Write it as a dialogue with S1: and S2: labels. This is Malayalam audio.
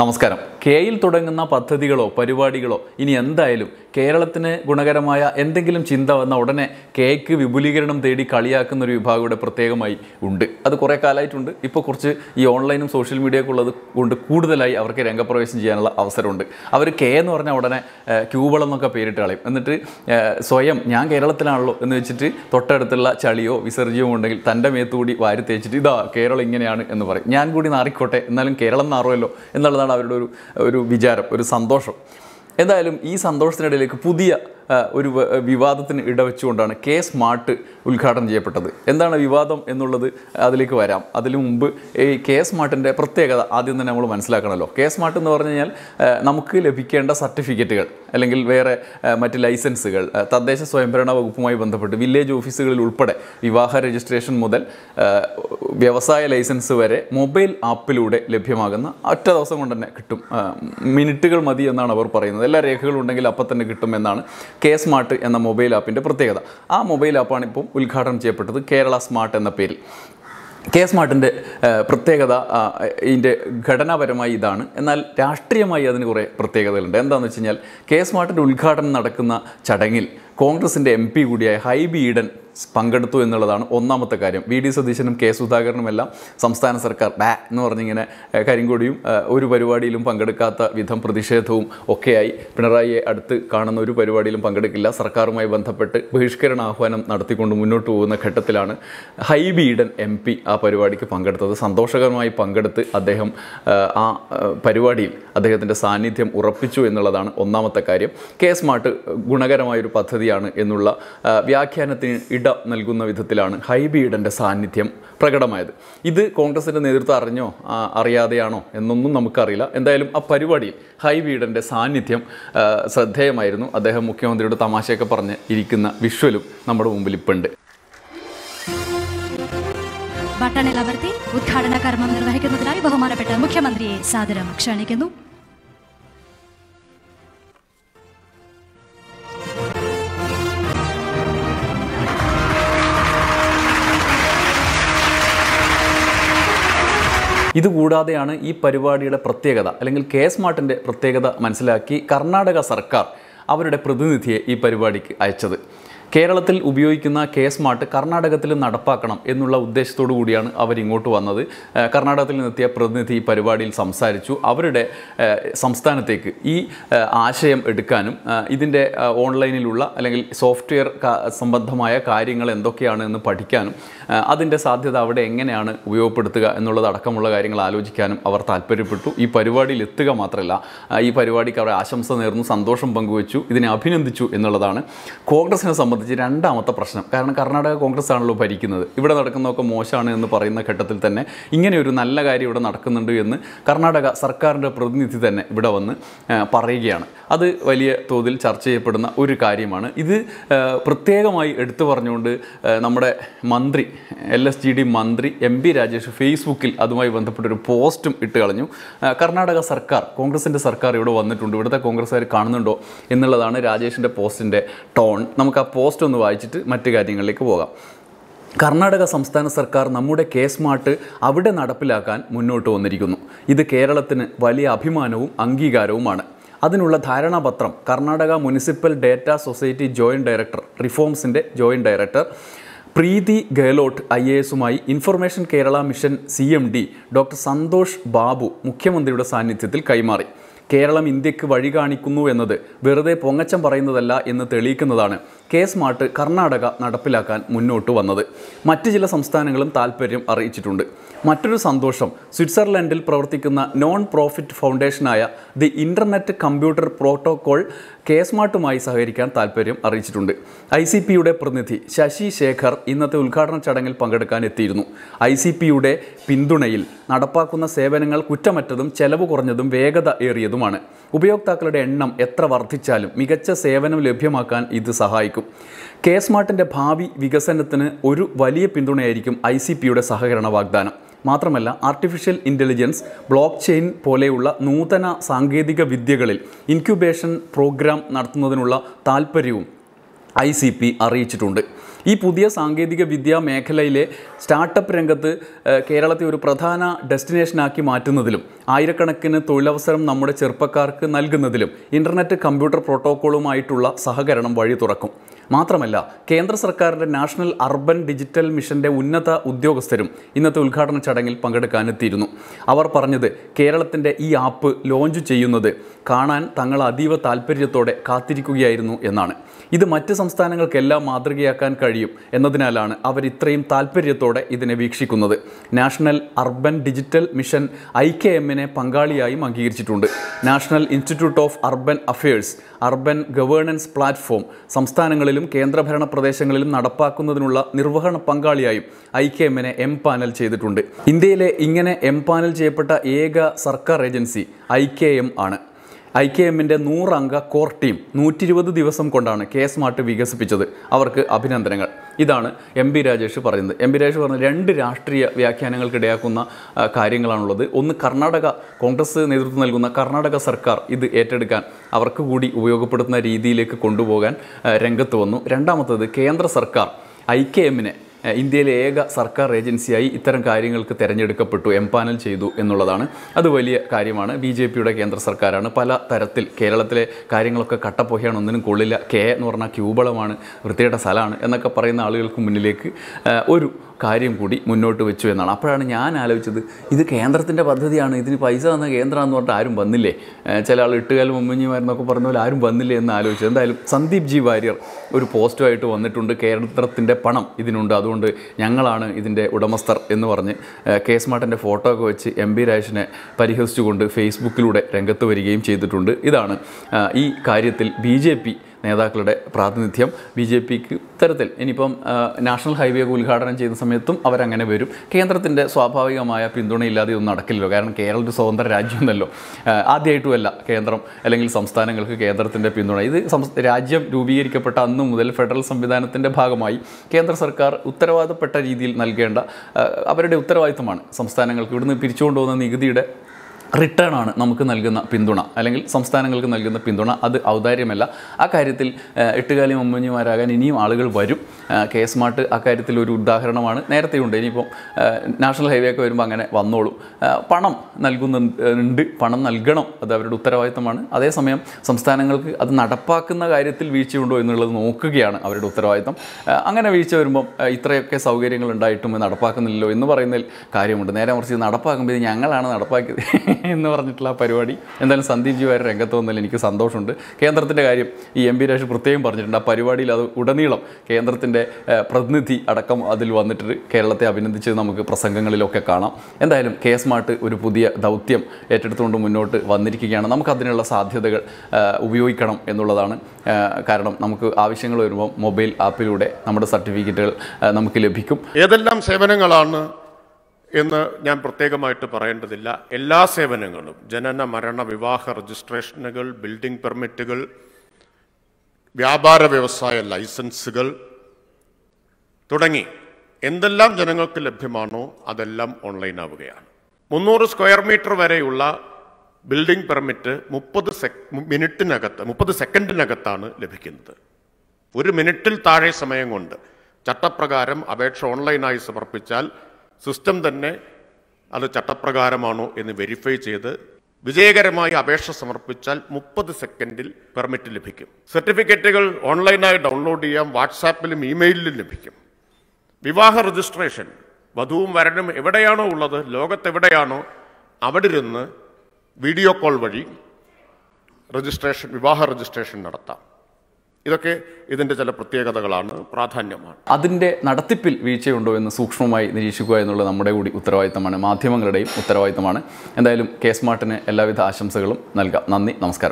S1: നമസ്കാരം. കെയിൽ തുടങ്ങുന്ന പദ്ധതികളോ പരിപാടികളോ ഇനി എന്തായാലും കേരളത്തിന് ഗുണകരമായ എന്തെങ്കിലും ചിന്ത വന്ന ഉടനെ കേക്ക് വിപുലീകരണം തേടി കളിയാക്കുന്ന ഒരു വിഭാഗം ഇവിടെ പ്രത്യേകമായി ഉണ്ട്. അത് കുറേ കാലമായിട്ടുണ്ട്. ഇപ്പോൾ കുറച്ച് ഈ ഓൺലൈനും സോഷ്യൽ മീഡിയയൊക്കെ ഉള്ളത് കൊണ്ട് കൂടുതലായി അവർക്ക് രംഗപ്രവേശം ചെയ്യാനുള്ള അവസരമുണ്ട്. അവർ കെ എന്ന് പറഞ്ഞാൽ ഉടനെ ക്യൂബളം എന്നൊക്കെ പേരിട്ട് കളയും. എന്നിട്ട് സ്വയം ഞാൻ കേരളത്തിലാണല്ലോ എന്ന് വെച്ചിട്ട് തൊട്ടടുത്തുള്ള ചളിയോ വിസർജ്യമോ ഉണ്ടെങ്കിൽ തന്റെ മേത്തുകൂടി വാരി തേച്ചിട്ട് ഇതാ കേരളം ഇങ്ങനെയാണ് എന്ന് പറയും. ഞാൻ കൂടി നാറിക്കോട്ടെ എന്നാലും കേരളം നാറുമല്ലോ എന്നുള്ളതാണ് അവരുടെ ഒരു ഒരു വിചാരം ഒരു സന്തോഷം. എന്തായാലും ഈ സന്തോഷത്തിനിടയിലേക്ക് പുതിയ ഒരു വിവാദത്തിന് ഇടവെച്ചുകൊണ്ടാണ് കെ സ്മാർട്ട് ഉദ്ഘാടനം ചെയ്യപ്പെട്ടത്. എന്താണ് വിവാദം എന്നുള്ളത് അതിലേക്ക് വരാം. അതിനു മുമ്പ് ഈ കെ സ്മാർട്ടിന്റെ പ്രത്യേകത ആദ്യം തന്നെ നമ്മൾ മനസ്സിലാക്കണമല്ലോ. കെ സ്മാർട്ട് എന്ന് പറഞ്ഞു കഴിഞ്ഞാൽ നമുക്ക് ലഭിക്കേണ്ട സർട്ടിഫിക്കറ്റുകൾ അല്ലെങ്കിൽ വേറെ മറ്റ് ലൈസൻസുകൾ തദ്ദേശ സ്വയംഭരണ വകുപ്പുമായി ബന്ധപ്പെട്ട് വില്ലേജ് ഓഫീസുകളിൽ ഉൾപ്പെടെ വിവാഹ രജിസ്ട്രേഷൻ മുതൽ വ്യവസായ ലൈസൻസ് വരെ മൊബൈൽ ആപ്പിലൂടെ ലഭ്യമാകുന്ന ഒറ്റ ദിവസം കൊണ്ട് തന്നെ കിട്ടും. മിനിറ്റുകൾ മതി എന്നാണ് അവർ പറയുന്നത്. എല്ലാ രേഖകളും ഉണ്ടെങ്കിൽ അപ്പം തന്നെ കിട്ടും എന്നാണ് കെ സ്മാർട്ട് എന്ന മൊബൈൽ ആപ്പിന്റെ പ്രത്യേകത. ആ മൊബൈൽ ആപ്പാണ് ഇപ്പം ഉദ്ഘാടനം ചെയ്യപ്പെട്ടത് കേരള സ്മാർട്ട് എന്ന പേരിൽ. കെ സ്മാർട്ടിന്റെ പ്രത്യേകത ഇതിന്റെ ഘടനാപരമായി ഇതാണ്. എന്നാൽ രാഷ്ട്രീയമായി അതിന് കുറേ പ്രത്യേകതകളുണ്ട്. എന്താണെന്ന് വെച്ച് കഴിഞ്ഞാൽ കെ സ്മാർട്ടിന്റെ ഉദ്ഘാടനം നടക്കുന്ന ചടങ്ങിൽ കോൺഗ്രസിന്റെ എം പി കൂടിയായ ഹൈബി ഈഡൻ പങ്കെടുത്തു എന്നുള്ളതാണ് ഒന്നാമത്തെ കാര്യം. വി. ഡി. സതീശനും കെ. സുധാകരനും എല്ലാം സംസ്ഥാന സർക്കാർ ബാ എന്ന് പറഞ്ഞിങ്ങനെ കരിങ്കൊടിയും ഒരു പരിപാടിയിലും പങ്കെടുക്കാത്ത വിധം പ്രതിഷേധവും ഒക്കെയായി. പിണറായിയെ അടുത്ത് കാണുന്ന ഒരു പരിപാടിയിലും പങ്കെടുക്കില്ല. സർക്കാരുമായി ബന്ധപ്പെട്ട് ബഹിഷ്കരണ ആഹ്വാനം നടത്തിക്കൊണ്ട് മുന്നോട്ട് പോകുന്ന ഘട്ടത്തിലാണ് ഹൈബി ഈഡൻ എം പി ആ പരിപാടിക്ക് പങ്കെടുത്തത്. സന്തോഷകരമായി പങ്കെടുത്ത് അദ്ദേഹം ആ പരിപാടിയിൽ അദ്ദേഹത്തിന്റെ സാന്നിധ്യം ഉറപ്പിച്ചു എന്നുള്ളതാണ് ഒന്നാമത്തെ കാര്യം. കെ. സ്മാർട്ട് ഗുണകരമായൊരു പദ്ധതിയാണ് എന്നുള്ള വ്യാഖ്യാനത്തിന് ഇട നൽകുന്ന വിധത്തിലാണ് ഹൈബി ഈഡന്റെ സാന്നിധ്യം പ്രകടമായത്. ഇത് കോൺഗ്രസിന്റെ നേതൃത്വം അറിഞ്ഞോ അറിയാതെയാണോ എന്നൊന്നും നമുക്കറിയില്ല. എന്തായാലും ആ പരിപാടിയിൽ ഹൈബി ഈഡന്റെ സാന്നിധ്യം ശ്രദ്ധേയമായിരുന്നു. അദ്ദേഹം മുഖ്യമന്ത്രിയുടെ തമാശയൊക്കെ പറഞ്ഞ് ഇരിക്കുന്ന വിഷ്വലും നമ്മുടെ മുമ്പിൽ ഇപ്പം ഉണ്ട്
S2: ഉദ്ഘാടന കർമ്മം നിർവഹിക്കുന്നതിനായി ബഹുമാനപ്പെട്ട മുഖ്യമന്ത്രിയെ സാദരം ക്ഷണിക്കുന്നു.
S1: ഇതുകൂടാതെയാണ് ഈ പരിപാടിയുടെ പ്രത്യേകത അല്ലെങ്കിൽ കെ എസ് സ്മാർട്ടിന്റെ പ്രത്യേകത മനസ്സിലാക്കി കർണാടക സർക്കാർ അവരുടെ പ്രതിനിധിയെ ഈ പരിപാടിക്ക് അയച്ചത്. കേരളത്തിൽ ഉപയോഗിക്കുന്ന കെ സ്മാർട്ട് കർണാടകത്തിൽ നടപ്പാക്കണം എന്നുള്ള ഉദ്ദേശത്തോടു കൂടിയാണ് അവരിങ്ങോട്ട് വന്നത്. കർണാടകത്തിൽ നിന്നെത്തിയ പ്രതിനിധി പരിപാടിയിൽ സംസാരിച്ചു. അവരുടെ സംസ്ഥാനത്തേക്ക് ഈ ആശയം എടുക്കാനും ഇതിന്റെ ഓൺലൈനിലുള്ള അല്ലെങ്കിൽ സോഫ്റ്റ്വെയർ സംബന്ധമായ കാര്യങ്ങൾ എന്തൊക്കെയാണ് എന്ന് പഠിക്കാനും അതിന്റെ സാധ്യത അവിടെ എങ്ങനെയാണ് ഉപയോഗപ്പെടുത്തുക എന്നുള്ളതടക്കമുള്ള കാര്യങ്ങൾ ആലോചിക്കാനും അവർ താല്പര്യപ്പെട്ടു. ഈ പരിപാടിയിൽ എത്തുക മാത്രമല്ല ഈ പരിപാടിക്ക് അവർ ആശംസ നേർന്നു സന്തോഷം പങ്കുവച്ചു ഇതിനെ അഭിനന്ദിച്ചു എന്നുള്ളതാണ്. കോൺഗ്രസിനെ സംബന്ധിച്ച് രണ്ടാമത്തെ പ്രശ്നം. കാരണം കർണാടക കോൺഗ്രസ് ആണല്ലോ ഭരിക്കുന്നത്. ഇവിടെ നടക്കുന്നതൊക്കെ മോശമാണ് എന്ന് പറയുന്ന ഘട്ടത്തിൽ തന്നെ ഇങ്ങനെ ഒരു നല്ല കാര്യം ഇവിടെ നടക്കുന്നുണ്ട് എന്ന് കർണാടക സർക്കാരിന്റെ പ്രതിനിധി തന്നെ ഇവിടെ വന്ന് പറയുകയാണ്. അത് വലിയ തോതിൽ ചർച്ച ചെയ്യപ്പെടുന്ന ഒരു കാര്യമാണ്. ഇത് പ്രത്യേകമായി എടുത്തു പറഞ്ഞുകൊണ്ട് നമ്മുടെ മന്ത്രി എൽ എസ് ജി ഡി മന്ത്രി എം പി രാജേഷ് ഫേസ്ബുക്കിൽ അതുമായി ബന്ധപ്പെട്ടൊരു പോസ്റ്റും ഇട്ട് കളഞ്ഞു. കർണാടക സർക്കാർ കോൺഗ്രസിന്റെ സർക്കാർ ഇവിടെ വന്നിട്ടുണ്ട്. ഇവിടുത്തെ കോൺഗ്രസ്സുകാർ കാണുന്നുണ്ടോ എന്നുള്ളതാണ് രാജേഷിന്റെ പോസ്റ്റിന്റെ ടോൺ. നമുക്ക് ആ പോസ്റ്റ് ഒന്ന് വായിച്ചിട്ട് മറ്റു കാര്യങ്ങളിലേക്ക് പോകാം. കർണാടക സംസ്ഥാന സർക്കാർ നമ്മുടെ കെ സ്മാർട്ട് അവിടെ നടപ്പിലാക്കാൻ മുന്നോട്ട് വന്നിരിക്കുന്നു. ഇത് കേരളത്തിന് വലിയ അഭിമാനവും അംഗീകാരവുമാണ്. അതിനുള്ള ധാരണാപത്രം Karnataka municipal data society joint director റിഫോംസിന്റെ joint director Preethi Gehlot I A എസുമായി information Kerala mission C M D doctor Santhosh Babu മുഖ്യമന്ത്രിയുടെ സാന്നിധ്യത്തിൽ കൈമാറി. കേരളം ഇന്ത്യയ്ക്ക് വഴി കാണിക്കുന്നു എന്നത് വെറുതെ പൊങ്ങച്ചം പറയുന്നതല്ല എന്ന് തെളിയിക്കുന്നതാണ് കെ സ്മാർട്ട് കർണാടക നടപ്പിലാക്കാൻ മുന്നോട്ട് വന്നത്. മറ്റ് ചില സംസ്ഥാനങ്ങളും താൽപ്പര്യം അറിയിച്ചിട്ടുണ്ട്. മറ്റൊരു സന്തോഷം സ്വിറ്റ്സർലൻഡിൽ പ്രവർത്തിക്കുന്ന non profit ഫൗണ്ടേഷനായ the internet computer protocol K സ്മാർട്ടുമായി സഹകരിക്കാൻ താൽപ്പര്യം അറിയിച്ചിട്ടുണ്ട്. ഐ സി പിയുടെ പ്രതിനിധി ശശി ശേഖർ ഇന്നത്തെ ഉദ്ഘാടന ചടങ്ങിൽ പങ്കെടുക്കാൻ എത്തിയിരുന്നു. ഐ സി പിയുടെ പിന്തുണയിൽ നടപ്പാക്കുന്ന സേവനങ്ങൾ കുറ്റമറ്റതും ചെലവ് കുറഞ്ഞതും വേഗത ഏറിയതുമാണ്. ഉപയോക്താക്കളുടെ എണ്ണം എത്ര വർദ്ധിച്ചാലും മികച്ച സേവനം ലഭ്യമാക്കാൻ ഇത് സഹായിക്കും. കെ സ്മാർട്ടിന്റെ ഭാവി വികസനത്തിന് ഒരു വലിയ പിന്തുണയായിരിക്കും ഐ സി പിയുടെ സഹകരണ വാഗ്ദാനം. മാത്രമല്ല ആർട്ടിഫിഷ്യൽ ഇന്റലിജൻസ് ബ്ലോക്ക് ചെയിൻ പോലെയുള്ള നൂതന സാങ്കേതിക വിദ്യകളിൽ ഇൻക്യുബേഷൻ പ്രോഗ്രാം നടത്തുന്നതിനുള്ള താൽപ്പര്യവും ഐ സി പി അറിയിച്ചിട്ടുണ്ട്. ഈ പുതിയ സാങ്കേതിക വിദ്യാ മേഖലയിലെ സ്റ്റാർട്ടപ്പ് രംഗത്ത് കേരളത്തെ ഒരു പ്രധാന ഡെസ്റ്റിനേഷനാക്കി മാറ്റുന്നതിലും ആയിരക്കണക്കിന് തൊഴിലവസരം നമ്മുടെ ചെറുപ്പക്കാർക്ക് നൽകുന്നതിലും ഇന്റർനെറ്റ് കമ്പ്യൂട്ടർ പ്രോട്ടോക്കോളുമായിട്ടുള്ള സഹകരണം വഴി തുറക്കും. മാത്രമല്ല കേന്ദ്ര സർക്കാരിന്റെ നാഷണൽ അർബൻ ഡിജിറ്റൽ മിഷന്റെ ഉന്നത ഉദ്യോഗസ്ഥരും ഇന്നത്തെ ഉദ്ഘാടന ചടങ്ങിൽ പങ്കെടുക്കാനെത്തിയിരുന്നു. അവർ പറഞ്ഞത് കേരളത്തിന്റെ ഈ ആപ്പ് ലോഞ്ച് ചെയ്യുന്നത് കാണാൻ തങ്ങൾ അതീവ താല്പര്യത്തോടെ കാത്തിരിക്കുകയായിരുന്നു എന്നാണ്. ഇത് മറ്റ് സംസ്ഥാനങ്ങൾക്കെല്ലാം മാതൃകയാക്കാൻ കഴിയും എന്നതിനാലാണ് അവർ ഇത്രയും താല്പര്യത്തോടെ ഇതിനെ വീക്ഷിക്കുന്നത്. National urban digital mission I K എമ്മിനെ പങ്കാളിയായും അംഗീകരിച്ചിട്ടുണ്ട്. National institute of urban affairs urban governance platform സംസ്ഥാനങ്ങളിലും കേന്ദ്രഭരണ പ്രദേശങ്ങളിലും നടപ്പാക്കുന്നതിനുള്ള നിർവഹണ പങ്കാളിയായും ഐ കെ എമ്മിനെ എം പാനൽ ചെയ്തിട്ടുണ്ട്. ഇന്ത്യയിലെ ഇങ്ങനെ എം പാനൽ ചെയ്യപ്പെട്ട ഏക സർക്കാർ ഏജൻസി ഐ ആണ്. ഐ കെ എമ്മിന്റെ നൂറംഗ കോർ ടീം നൂറ്റി ഇരുപത് ദിവസം കൊണ്ടാണ് കെ സ്മാർട്ട് വികസിപ്പിച്ചത്. അവർക്ക് അഭിനന്ദനങ്ങൾ. ഇതാണ് എം പി രാജേഷ് പറയുന്നത്. എം പി രാജേഷ് പറഞ്ഞ രണ്ട് രാഷ്ട്രീയ വ്യാഖ്യാനങ്ങൾക്കിടയാക്കുന്ന കാര്യങ്ങളാണുള്ളത്. ഒന്ന് കർണാടക കോൺഗ്രസ് നേതൃത്വം നൽകുന്ന കർണാടക സർക്കാർ ഇത് ഏറ്റെടുക്കാൻ അവർക്ക് കൂടി ഉപയോഗപ്പെടുത്തുന്ന രീതിയിലേക്ക് കൊണ്ടുപോകാൻ രംഗത്ത് വന്നു. രണ്ടാമത്തത് കേന്ദ്ര സർക്കാർ ഐ കെ എമ്മിനെ ഇന്ത്യയിലെ ഏക സർക്കാർ ഏജൻസിയായി ഇത്തരം കാര്യങ്ങൾക്ക് തിരഞ്ഞെടുക്കപ്പെട്ടു എംപാനൽ ചെയ്തു എന്നുള്ളതാണ്. അത് വലിയ കാര്യമാണ്. ബി ജെ പിയുടെ കേന്ദ്ര സർക്കാരാണ്. പല തരത്തിൽ കേരളത്തിലെ കാര്യങ്ങളൊക്കെ കട്ടപ്പൊഹയാണ് ഒന്നിനും കൊള്ളില്ല. കെ എന്ന് പറഞ്ഞാൽ ക്യൂബളമാണ് വൃത്തിയുടെ സ്ഥലമാണ് എന്നൊക്കെ പറയുന്ന ആളുകൾക്ക് മുന്നിലേക്ക് ഒരു കാര്യം കൂടി മുന്നോട്ട് വെച്ചു എന്നാണ്. അപ്പോഴാണ് ഞാൻ ആലോചിച്ചത് ഇത് കേന്ദ്രത്തിന്റെ പദ്ധതിയാണ് ഇതിന് പൈസ തന്ന കേന്ദ്രമാണെന്ന് പറഞ്ഞിട്ട് ആരും വന്നില്ലേ? ചില ആൾ ഇട്ടുകാൽ മുമ്മഞ്ഞിമാരെന്നൊക്കെ പറഞ്ഞ പോലെ ആരും വന്നില്ലേ എന്ന് ആലോചിച്ചു. എന്തായാലും സന്ദീപ് ജി വാര്യർ ഒരു പോസ്റ്റുമായിട്ട് വന്നിട്ടുണ്ട് കേന്ദ്രത്തിന്റെ പണം ഇതിനുണ്ട്. അതുകൊണ്ട് ഞങ്ങളാണ് ഇതിന്റെ ഉടമസ്ഥർ എന്ന് പറഞ്ഞ് കെ കെ സ്മാർട്ടിന്റെ ഫോട്ടോ ഒക്കെ വെച്ച് എം ബി രാജേഷിനെ പരിഹസിച്ചുകൊണ്ട് ഫേസ്ബുക്കിലൂടെ രംഗത്ത് വരികയും ചെയ്തിട്ടുണ്ട്. ഇതാണ് ഈ കാര്യത്തിൽ ബി ജെ പി നേതാക്കളുടെ പ്രാതിനിധ്യം ബി ജെ പിക്ക് ഇത്തരത്തിൽ ഇനിയിപ്പം നാഷണൽ ഹൈവേ ഉദ്ഘാടനം ചെയ്യുന്ന സമയത്തും അവരങ്ങനെ വരും. കേന്ദ്രത്തിന്റെ സ്വാഭാവികമായ പിന്തുണയില്ലാതെ ഒന്നും നടക്കില്ലല്ലോ. കാരണം കേരളം ഒരു സ്വതന്ത്ര രാജ്യമെന്നല്ലോ ആദ്യമായിട്ടുമല്ല കേന്ദ്രം അല്ലെങ്കിൽ സംസ്ഥാനങ്ങൾക്ക് കേന്ദ്രത്തിന്റെ പിന്തുണ. ഇത് രാജ്യം രൂപീകരിക്കപ്പെട്ട അന്ന് മുതൽ ഫെഡറൽ സംവിധാനത്തിന്റെ ഭാഗമായി കേന്ദ്ര സർക്കാർ ഉത്തരവാദപ്പെട്ട രീതിയിൽ നൽകേണ്ട അവരുടെ ഉത്തരവാദിത്തമാണ് സംസ്ഥാനങ്ങൾക്ക് ഇവിടുന്ന് പിരിച്ചുകൊണ്ടുപോകുന്ന നികുതിയുടെ റിട്ടേൺ ആണ് നമുക്ക് നൽകുന്ന പിന്തുണ അല്ലെങ്കിൽ സംസ്ഥാനങ്ങൾക്ക് നൽകുന്ന പിന്തുണ. അത് ഔദാര്യമല്ല. ആ കാര്യത്തിൽ എട്ടുകാലി മമ്മഞ്ഞിമാരാകാൻ ഇനിയും ആളുകൾ വരും. കെ സ്മാർട്ട് ആ കാര്യത്തിൽ ഒരു ഉദാഹരണമാണ്. നേരത്തെയുണ്ട് ഇനിയിപ്പം നാഷണൽ ഹൈവേ ഒക്കെ വരുമ്പോൾ അങ്ങനെ വന്നോളും. പണം നൽകുന്നുണ്ട്. പണം നൽകണം. അത് അവരുടെ ഉത്തരവാദിത്തമാണ്. അതേസമയം സംസ്ഥാനങ്ങൾക്ക് അത് നടപ്പാക്കുന്ന കാര്യത്തിൽ വീഴ്ചയുണ്ടോ എന്നുള്ളത് നോക്കുകയാണ് അവരുടെ ഉത്തരവാദിത്തം. അങ്ങനെ വീഴ്ച വരുമ്പം ഇത്രയൊക്കെ സൗകര്യങ്ങൾ ഉണ്ടായിട്ടും നടപ്പാക്കുന്നില്ലല്ലോ എന്ന് പറയുന്നതിൽ കാര്യമുണ്ട്. നേരെ മറിച്ച് നടപ്പാക്കുമ്പോൾ ഇത് ഞങ്ങളാണ് നടപ്പാക്കിയത്. എന്ന് പറഞ്ഞിട്ടുള്ള പരിപാടി. എന്തായാലും സന്ദീപ് ജി വാര്യർ രംഗത്ത് വന്നതിൽ എനിക്ക് സന്തോഷമുണ്ട്. കേന്ദ്രത്തിന്റെ കാര്യം ഈ എം പി രാജ് പ്രത്യേകം പറഞ്ഞിട്ടുണ്ട്. ആ പരിപാടിയിൽ അത് ഉടനീളം കേന്ദ്രത്തിന്റെ പ്രതിനിധി അടക്കം അതിൽ വന്നിട്ട് കേരളത്തെ അഭിനന്ദിച്ച് നമുക്ക് പ്രസംഗങ്ങളിലൊക്കെ കാണാം. എന്തായാലും കെ സ്മാർട്ട് ഒരു പുതിയ ദൗത്യം ഏറ്റെടുത്തുകൊണ്ട് മുന്നോട്ട് വന്നിരിക്കുകയാണ്. നമുക്ക് അതിനുള്ള സാധ്യതകൾ ഉപയോഗിക്കണം എന്നുള്ളതാണ്. കാരണം നമുക്ക് ആവശ്യങ്ങൾ വരുമ്പോൾ മൊബൈൽ ആപ്പിലൂടെ നമ്മുടെ സർട്ടിഫിക്കറ്റുകൾ നമുക്ക് ലഭിക്കും.
S3: ഏതെല്ലാം സേവനങ്ങളാണ് എന്ന് ഞാൻ പ്രത്യേകമായിട്ട് പറയേണ്ടതില്ല. എല്ലാ സേവനങ്ങളും ജനന മരണ വിവാഹ രജിസ്ട്രേഷനുകൾ ബിൽഡിംഗ് പെർമിറ്റുകൾ വ്യാപാര വ്യവസായ ലൈസൻസുകൾ തുടങ്ങി എന്തെല്ലാം ജനങ്ങൾക്ക് ലഭ്യമാണോ അതെല്ലാം ഓൺലൈൻ ആവുകയാണ്. മുന്നൂറ് സ്ക്വയർ മീറ്റർ വരെയുള്ള ബിൽഡിംഗ് പെർമിറ്റ് മുപ്പത് സെക് മിനിറ്റിനകത്ത് മുപ്പത് സെക്കൻഡിനകത്താണ് ലഭിക്കുന്നത്. ഒരു മിനിറ്റിൽ താഴെ സമയം കൊണ്ട് ചട്ടപ്രകാരം അപേക്ഷ ഓൺലൈനായി സമർപ്പിച്ചാൽ സിസ്റ്റം തന്നെ അത് ചട്ടപ്രകാരമാണോ എന്ന് വെരിഫൈ ചെയ്ത് വിജയകരമായി അപേക്ഷ സമർപ്പിച്ചാൽ മുപ്പത് സെക്കൻഡിൽ പെർമിറ്റ് ലഭിക്കും. സർട്ടിഫിക്കറ്റുകൾ ഓൺലൈനായി ഡൗൺലോഡ് ചെയ്യാം വാട്സാപ്പിലും ഇമെയിലിലും ലഭിക്കും. വിവാഹ രജിസ്ട്രേഷൻ വധുവും വരനും എവിടെയാണോ ഉള്ളത് ലോകത്തെവിടെയാണോ അവിടെ ഇരുന്ന് വീഡിയോ കോൾ വഴി രജിസ്ട്രേഷൻ വിവാഹ രജിസ്ട്രേഷൻ നടത്താം. ഇതൊക്കെ ഇതിന്റെ ചില പ്രത്യേകതകളാണ് പ്രാധാന്യമാണ്.
S1: അതിന്റെ നടത്തിപ്പിൽ വീഴ്ചയുണ്ടോ എന്ന് സൂക്ഷ്മമായി നിരീക്ഷിക്കുക എന്നുള്ളത് നമ്മുടെ കൂടി ഉത്തരവാദിത്തമാണ് മാധ്യമങ്ങളുടെയും ഉത്തരവാദിത്തമാണ്. എന്തായാലും കെ സ്മാർട്ടിന് എല്ലാവിധ ആശംസകളും നൽകാം. നന്ദി നമസ്കാരം.